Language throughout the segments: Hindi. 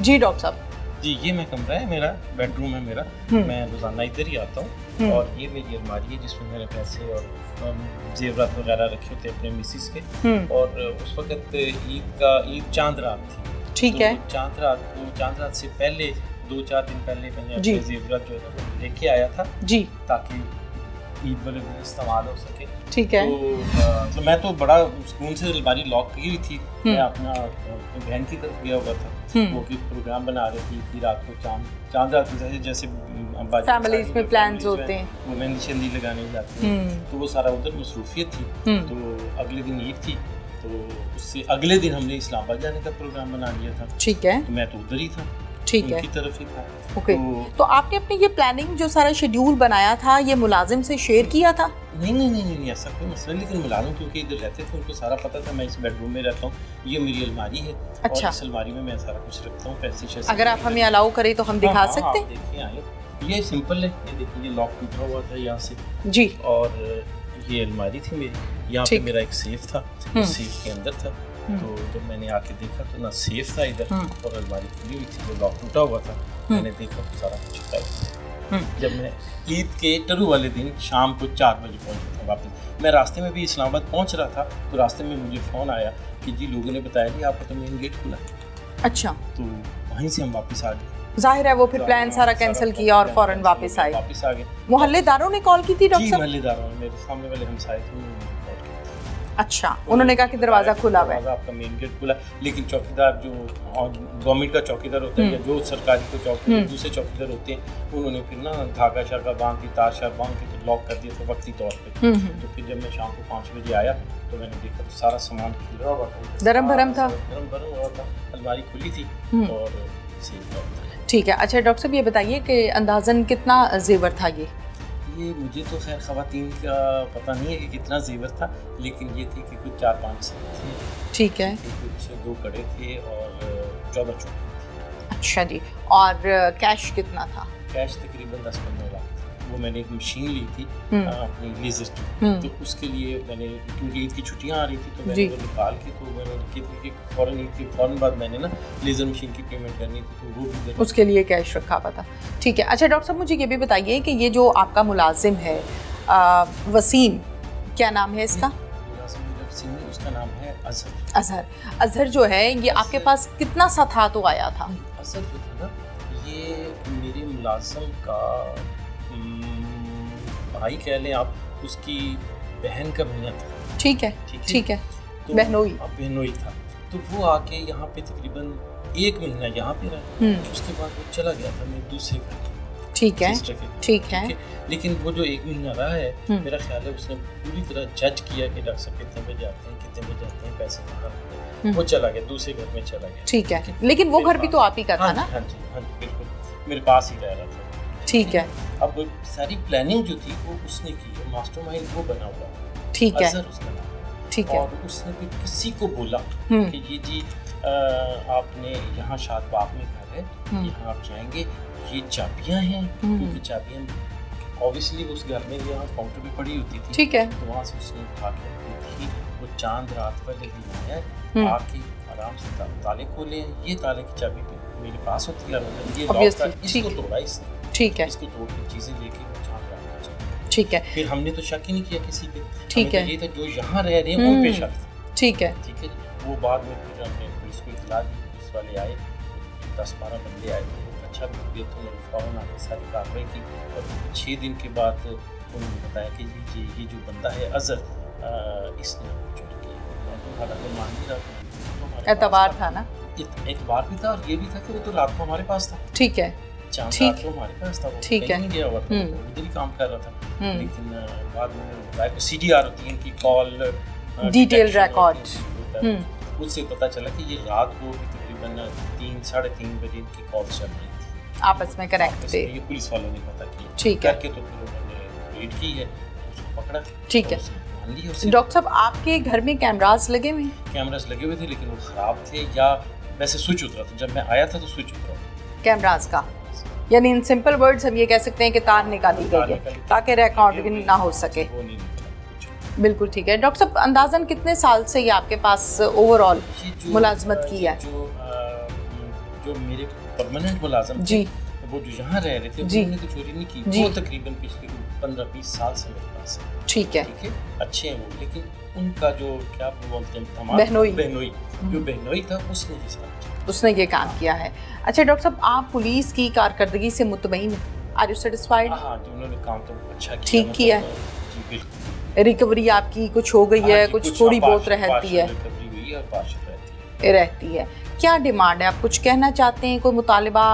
जी डॉक्टर साहब। जी ये मैं कमरा है मेरा बेडरूम है मेरा। हम्म। मैं रोज़ाना इधर ही आता हम्म। हूँ और ये मेरी अलमारी है जिसमें मेरे पैसे और जेवरात वगैरह रखे होते हैं अपने मिसिस के। हम्म। और उस वक्त ईद का ईद चाँद रात थी। ठीक तो है। चाँद रात को चाँद रात से पहले दो चार दिन पहले मैंने अपने जेवरात जो है वो लेके आया था। जी। ताकि ईद वाले दिन इस्तेमाल हो सके। ठीक है। तो, तो मैं तो बड़ा सुकून से अलमारी लॉक की हुई थी। मैं अपना बहन की तरफ़ गया हुआ था। वो कि प्रोग्राम बना रही थी रात को चाँद चाँद रात को जैसे जैसे फैमिलीज़ में जो होते हैं। वो मेहंदी शहंदी लगाने जाती हैं। हम्म। तो वो सारा उधर मसरूफियत थी। हम्म। तो अगले दिन ईद थी। तो उससे अगले दिन हमने इस्लामाबाद जाने का प्रोग्राम बना लिया था। ठीक है। तो मैं तो उधर ही था। ठीक है। तरफ़ ही था। ओके तो तो आपने अपनी ये प्लानिंग जो सारा शेड्यूल बनाया था ये मुलाजिम से शेयर किया था? नहीं नहीं नहीं नहीं ऐसा कोई मसला नहीं लेकिन मिला लूँ क्योंकि इधर रहते थे उनको सारा पता था मैं इस बेडरूम में रहता हूँ ये मेरी अलमारी है अच्छा। और इस अलमारी में मैं सारा कुछ रखता हूँ पैसे अगर आप हमें अलाउ करें तो हम दिखा हाँ, हाँ, सकते ये सिंपल है ये देखिए ये लॉक टूटा हुआ था यहाँ से। जी। और ये अलमारी थी मेरी यहाँ पे मेरा एक सेफ़ था हम्म। सेफ़ के अंदर था। तो जब मैंने आके देखा तो ना सेफ़ था इधर हम्म। और अलमारी खुली हुई थी जो लॉक टूटा हुआ था मैंने देखा तो सारा कुछ था। हम्म। जब मैं ईद के टरू वाले दिन शाम को चार बजे पहुँचा था वापस। मैं रास्ते में भी इस्लामाबाद पहुँच रहा था तो रास्ते में मुझे फ़ोन आया कि जी लोगों ने बताया कि आपका तो मेन गेट खुला है। अच्छा। तो वहीं से हम वापस आ गए। ज़ाहिर है वो फिर प्लान सारा कैंसिल किया और फ़ौरन वापस आए। वापस आ गए। मोहल्लेदारों ने कॉल की थी डॉक्टर साहब? ने मेरे सामने वाले हमसाए थे। अच्छा उन्होंने कहा कि दरवाज़ा खुला हुआ है आपका मेन गेट खुला लेकिन चौकीदार जो गवर्नमेंट का चौकीदार होता है या जो सरकारी को चौकी हम्म। दूसरे चौकीदार होते हैं उन्होंने फिर ना धागा शागा बाँध के तार शार बाँध के तो लॉक कर दिया था वक्ती तौर पे हम्म, हम्म। तो फिर जब मैं शाम को पाँच बजे आया तो मैंने देखा तो सारा सामान खुल रहा हुआ था दरम भरम था? दरम भरम हुआ था अलमारी खुली थी हम्म। और ठीक है अच्छा डॉक्टर साहब ये बताइए कि अंदाजन कितना जेवर था ये ये मुझे तो खैर खातन का पता नहीं है कि कितना जेवर था लेकिन ये थी कि कुछ चार पाँच से थे। ठीक है। कुछ दो कड़े थे और चौदह चौके अच्छा जी और कैश कितना था? कैश तकरीबन दस पंद्रह। वो मैंने एक मशीन ली थी हम्म। अपनी लेजर की। हम्म। तो उसके लिए मैंने क्योंकि ईद की छुट्टियाँ आ रही थी तो मैंने वो निकाल के तो मैंने की फ़ौरन ईद के फ़ौरन बाद मैंने ना लेज़र मशीन की पेमेंट करनी थी तो वो भी उसके लिए कैश रखा हुआ था। ठीक है। अच्छा डॉक्टर साहब मुझे ये भी बताइए कि ये जो आपका मुलाजिम है वसीम क्या नाम है इसका? उसका नाम है अजहर। अजहर। अजहर जो है ये आपके पास कितना सा था तो आया था? असल जो था ना ये मेरे मुलाजम का हम्म, भाई कह लें आप उसकी बहन का भैया था। ठीक है ठीक है? तो बहनोई। बहनोई था। तो वो आके यहाँ पे तकरीबन एक महीना यहाँ पे रहा। हम्म, उसके बाद वो चला गया था मैं दूसरे घर ठीक है। ठीक है। लेकिन वो जो एक महीना रहा है हम्म। मेरा ख्याल है उसने पूरी तरह जज किया कि डॉक्टर साहब कितने बजे आते हैं कितने बजे आते हैं पैसे कहाँ हम्म। वो चला गया दूसरे घर में चला गया। ठीक है। लेकिन वो घर भी तो आप ही का था हाँ ना? हाँ जी हाँ जी बिल्कुल। मेरे पास ही रह रहा था। ठीक है। अब सारी प्लानिंग जो थी वो उसने की है। मास्टरमाइंड वो बना हुआ है। ठीक है। ठीक है। और उसने फिर किसी को बोला हम्म, कि ये जी आपने यहाँ शाद बाग में घर है हम्म। यहाँ आप जाएँगे। ये चाबियाँ हैं हम्म। क्योंकि चाबियाँ ऑब्वियसली उस घर में यहाँ काउंटर पे पड़ी होती थी। ठीक है। तो वहाँ से उसने उठा के रखी थी। वो चाँद रात पर दिन आया। आके आराम से ताले खोले। ये ताले की चाबी मेरे पास होती है। इसको तोड़ा इसने। ठीक है। इसको तोड़ के चीज़ें लेके ठीक है। फिर हमने तो शक ही नहीं किया किसी पे। ठीक तो है। ये था जो यहाँ रह रहे हैं उन पे हम्म। शक ठीक है। ठीक है वो बाद में फिर हमने पुलिस को इतला दी। पुलिस वाले आए। दस बारह बंदे आए। तो अच्छा भी हो तो उन्होंने फ़ौरन आके सारी कार्रवाई की। और छः दिन के बाद उन्होंने बताया कि जी ये ये जो बंदा है अजहर इसने है तो हालाँकि मान नहीं रहा था, तो एतबार था। ना? इत- एतबार भी था और ये भी था कि वो तो रात को हमारे पास था। ठीक है। ठीक। हमारे पास था ठीक है। गया हुआ था हम्म। उधर ही काम कर रहा था हम्म, लेकिन बाद में उन्होंने बताया कि सी डी आर होती है इनकी कॉल Detail record. हम्म, उससे पता चला कि ये रात को तकरीबन तीन साढ़े तीन बजे इनकी कॉल चल रही थी आपस में करेक्ट थे ये पुलिस वालों ने पता किया ठीक है। करके तो फिर उन्होंने रेड की है उसको पकड़ा ठीक है। उसे डॉक्टर साहब आपके घर में कैमरास लगे हुए हैं कैमरास लगे हुए थे लेकिन वो ख़राब थे या वैसे स्विच उतरा था जब मैं आया था तो स्विच उतरा था। कैमरास का यानी इन सिंपल वर्ड्स हम ये कह सकते हैं कि तार निकाली गई है ताकि रिकॉर्डिंग ना हो सके। बिल्कुल ठीक है। डॉक्टर साहब अंदाजन कितने साल से ये आपके पास ओवरऑल मुलाजमत की है। जो मेरे परमानेंट मुलाजम जी। वो जो यहाँ रह रहे थे जी। उन्होंने तो चोरी नहीं की। जी। वो तकरीबन पिछले पंद्रह बीस साल से मेरे पास है। ठीक है। ठीक है? अच्छे हैं वो लेकिन उनका जो क्या बोलते हैं बहनोई। बहनोई जो बहनोई था उसने हिसाब उसने ये काम किया है। अच्छा डॉक्टर साहब आप पुलिस की कारकर्दगी से मुतमिन आर यू सेटिस्फाइड हाँ जो उन्होंने काम तो अच्छा किया ठीक किया है। मतलब, रिकवरी आपकी कुछ हो गई हाँ है कुछ थोड़ी हाँ, बहुत रहती है। रहती है। क्या डिमांड है? आप कुछ कहना चाहते हैं कोई मुतालबा?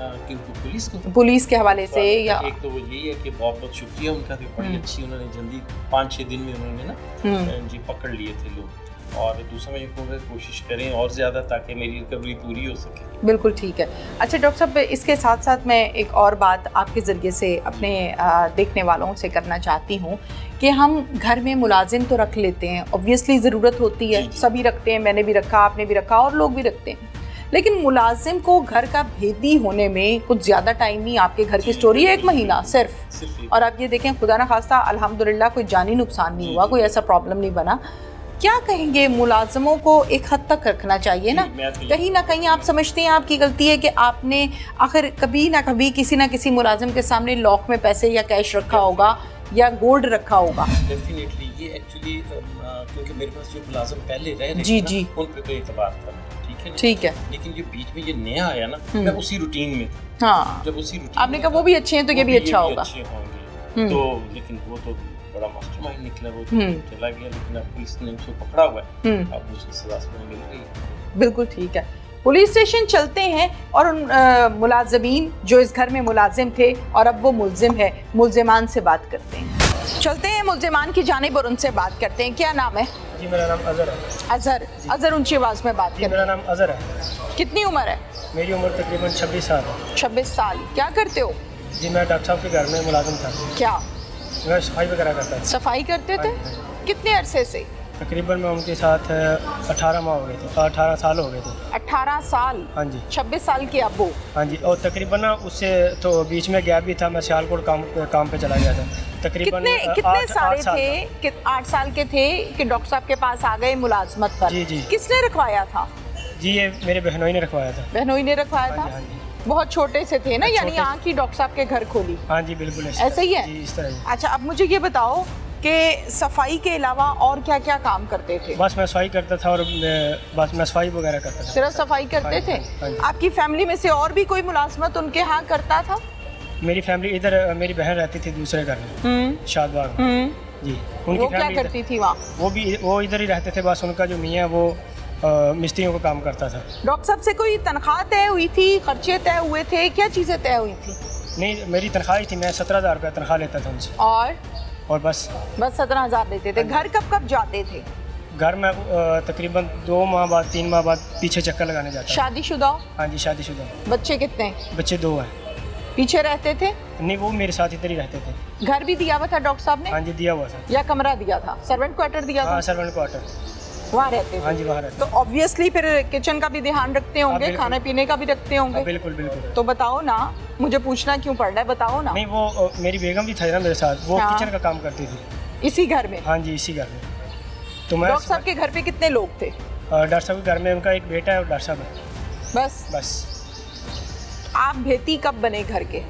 पुलिस को पुलिस के हवाले से या एक तो वो यही है कि बहुत बहुत शुक्रिया उनका कि बड़ी हम्म। अच्छी उन्होंने जल्दी पाँच छः दिन में उन्होंने ना हम्म, जी पकड़ लिए थे लोग। और दूसरा मैं ये कहूँगा कोशिश करें और ज़्यादा ताकि मेरी रिकवरी पूरी हो सके। बिल्कुल ठीक है। अच्छा डॉक्टर साहब इसके साथ साथ मैं एक और बात आपके ज़रिए से अपने देखने वालों से करना चाहती हूँ कि हम घर में मुलाजिम तो रख लेते हैं ऑब्वियसली ज़रूरत होती है। सभी रखते हैं मैंने भी रखा आपने भी रखा और लोग भी रखते हैं। लेकिन मुलाजिम को घर का भेदी होने में कुछ ज़्यादा टाइम नहीं आपके घर की स्टोरी है एक महीना सिर्फ़। सिर्फ़ और आप ये देखें खुदा ना खास्ता अल्हम्दुलिल्लाह कोई जानी नुकसान नहीं हुआ कोई ऐसा प्रॉब्लम नहीं बना। क्या कहेंगे मुलाजमों को एक हद तक रखना चाहिए ना? जी, तो कहीं ना कहीं आप समझते हैं आपकी गलती है कि आपने आखिर कभी ना कभी किसी ना किसी मुलाजम के सामने लॉक में पैसे या कैश रखा होगा या गोल्ड रखा होगा। डेफिनेटली ये एक्चुअली क्योंकि मेरे पास जो मुलाजम पहले रह रहे जी, जी। उन पे कोई एतबार था। ठीक है ठीक है। लेकिन ये बीच में ये नया आया ना हम्म। मैं उसी रूटीन में था। हाँ। जब उसी रूटीन आपने कहा वो भी अच्छे हैं तो ये भी अच्छा होगा। अच्छे होंगे। हम्म। तो लेकिन वो तो बड़ा मास्टरमाइंड निकला वो तो। हम्म। चला गया लेकिन अब पुलिस ने उसको पकड़ा हुआ है। हम्म। अब उसकी सजा मिल गई है। बिल्कुल ठीक है। पुलिस स्टेशन चलते हैं और उन मुलाजमीन जो इस घर में मुलाजिम थे और अब वो मुलजिम है मुलजिमान से बात करते हैं। चलते हैं मुलजिमान की जानिब और उनसे बात करते हैं। क्या नाम है? जी मेरा नाम अजहर है। अजहर। अजहर ऊँची आवाज़ में बात जी करें मेरा नाम अजहर है। कितनी उम्र है? मेरी उम्र तकरीबन 26 साल है। छब्बीस साल। क्या करते हो? जी मैं डॉक्टर साहब के घर में मुलाजिम था। क्या? मैं सफ़ाई वगैरह करता था। सफ़ाई करते थे? हाँ कितने अरसे से? तकरीबन मैं उनके साथ अठारह माह हो गए थे अठारह साल हो गए थे। 18 साल? हाँ जी। 26 साल के अबू? हाँ जी और तकरीबन ना उससे तो बीच में गैप भी था मैं सियालकोट काम काम पे चला गया था। तकरीबन कितने कितने आठ- सारे आठ साल थे? कि, आठ साल के थे कि डॉक्टर साहब के पास आ गए मुलाजमत पर? जी, जी। किसने रखवाया था। जी ये मेरे बहनोई ने रखवाया था। बहनोई ने रखवाया हाँ था? हाँ बहुत छोटे से थे ना यानी यहाँ की डॉक्टर साहब के घर खोली। हाँ जी बिल्कुल ऐसे ही है? जी इस तरह। अच्छा अब मुझे ये बताओ कि सफ़ाई के अलावा और क्या क्या काम करते थे? बस मैं सफ़ाई करता था और बस मैं सफ़ाई वगैरह करता था। सिर्फ़ सफ़ाई करते हाँ थे? हाँ जी। आपकी फैमिली में से और भी कोई मुलाजमत उनके यहाँ करता था? मेरी फैमिली इधर मेरी बहन रहती थी दूसरे घर में हम्म। शादबाग हम्म। जी वो क्या करती थी वहाँ? वो भी वो इधर ही रहते थे बस उनका जो मियाँ वो मिस्त्रियों का काम करता था। डॉक्टर साहब से कोई तनख्वाह तय हुई थी? खर्चे तय हुए थे? क्या चीज़ें तय हुई थी? नहीं मेरी तनख्वाह ही थी। मैं सत्रह हज़ार रुपया तनख्वाह लेता था उनसे। और? और बस। बस सत्रह हज़ार देते थे। घर कब कब जाते थे? घर में तकरीबन दो माह बाद तीन माह बाद पीछे चक्कर लगाने जाता शादीशुदा? हाँ जी शादीशुदा। बच्चे कितने? बच्चे दो हैं। पीछे रहते थे? नहीं वो मेरे साथ इधर ही रहते थे। घर भी दिया हुआ था डॉक्टर साहब ने? हाँ जी दिया हुआ था। या कमरा दिया था? सर्वेंट क्वार्टर दिया हाँ था सर्वेंट क्वार्टर। वहाँ रहते हाँ। जी वहाँ रहते तो ऑब्वियसली फिर किचन का भी ध्यान रखते होंगे खाने पीने का भी रखते हाँ, होंगे। बिल्कुल बिल्कुल। तो बताओ ना मुझे पूछना क्यों पड़ रहा है बताओ ना। नहीं वो मेरी बेगम भी थी ना मेरे साथ वो हाँ। किचन का काम करती थी। इसी घर में? हाँ जी इसी घर में। तो मैं डॉक्टर साहब के घर पे कितने लोग थे? डॉक्टर साहब के घर में उनका एक बेटा है और डॉक्टर साहब है। बस। बस। आप भेती कब बने घर के?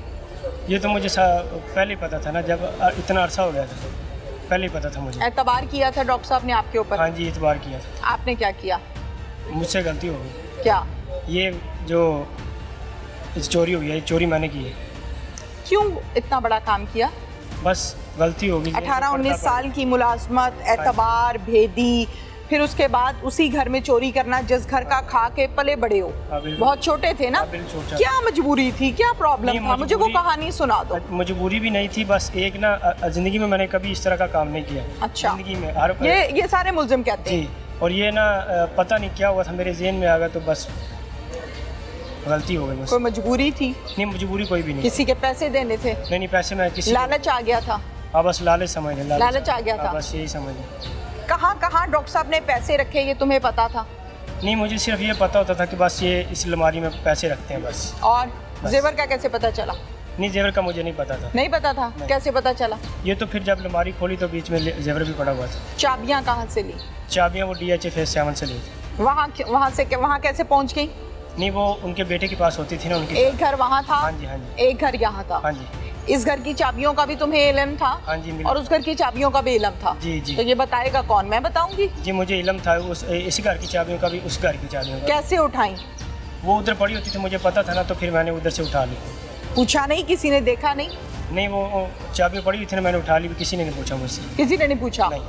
ये तो मुझे पहले पता था ना जब इतना अरसा हो गया था। पहले ही पता था मुझे। एतबार किया था डॉक्टर साहब ने आपके ऊपर? हाँ जी एतबार किया था। आपने क्या किया? मुझसे गलती हो गई। क्या? ये जो चोरी हुई है चोरी मैंने की है। क्यों इतना बड़ा काम किया? बस गलती हो गई। अठारह उन्नीस साल की मुलाजमत एतबार भेदी फिर उसके बाद उसी घर में चोरी करना जिस घर का खा के पले बड़े हो। हाँ, बहुत छोटे थे ना? हाँ, क्या मजबूरी थी? क्या प्रॉब्लम था? मुझे वो कहानी सुना दो। मजबूरी भी नहीं थी बस एक ना ज़िंदगी में मैंने कभी इस तरह का काम नहीं किया। अच्छा। ज़िंदगी में हर ये ये सारे मुलजिम कहते हैं। और ये ना पता नहीं क्या हुआ था मेरे जहन में आ गया तो बस गलती हो गई कोई मजबूरी थी? नहीं मजबूरी कोई भी नहीं। किसी के पैसे देने थे? नहीं नहीं पैसे मैं किसी लालच आ गया था? हाँ बस लालच समझ लें लालच। आ गया हाँ, था। बस यही समझ लें कहाँ कहाँ डॉक्टर साहब ने पैसे रखे ये तुम्हें पता था? नहीं मुझे सिर्फ़ ये पता होता था कि बस ये इस अलमारी में पैसे रखते हैं बस। और जेवर का कैसे पता चला? नहीं जेवर का मुझे नहीं पता था। नहीं पता था? नहीं। कैसे पता चला? ये तो फिर जब अलमारी खोली तो बीच में जेवर भी पड़ा हुआ था। चाबियाँ कहाँ से ली? चाबियाँ वो D H F S seven से ली थी। वहाँ वहाँ से वहाँ कैसे पहुँच गई? नहीं वो उनके बेटे के पास होती थी ना उनके एक घर वहाँ था? हाँ जी हाँ जी। एक घर यहाँ था। हाँ जी। इस घर की चाबियों का भी तुम्हें इलम था? हाँ जी और उस घर की चाबियों का भी इलम था? जी जी। तो ये बताएगा कौन? मैं बताऊँगी? जी मुझे इलम था उस इस घर की चाबियों का भी उस घर की चाबियों का कैसे उठाई? वो उधर पड़ी होती थी मुझे पता था ना तो फिर मैंने उधर से उठा ली। पूछा नहीं? किसी ने देखा नहीं? नहीं वो चाबी पड़ी हुई थी ना मैंने उठा ली किसी ने नहीं पूछा मुझसे। किसी ने नहीं पूछा? नहीं।